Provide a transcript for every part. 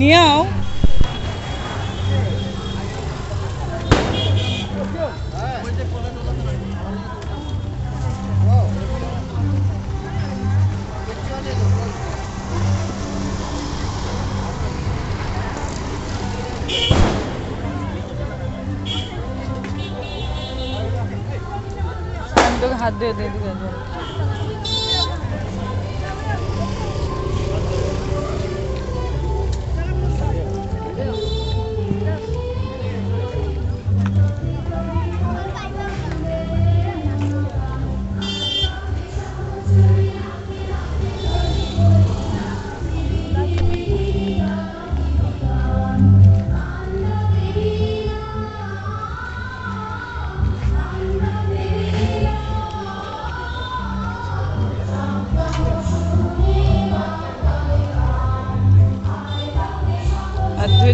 নিয়ে আও হাত দিয়ে দিয়ে দিকে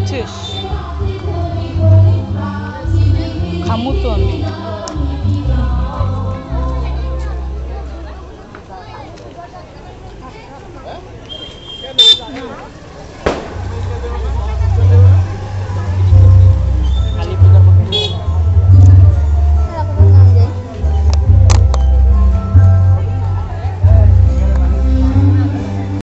Tisch. Kamuto mi. No.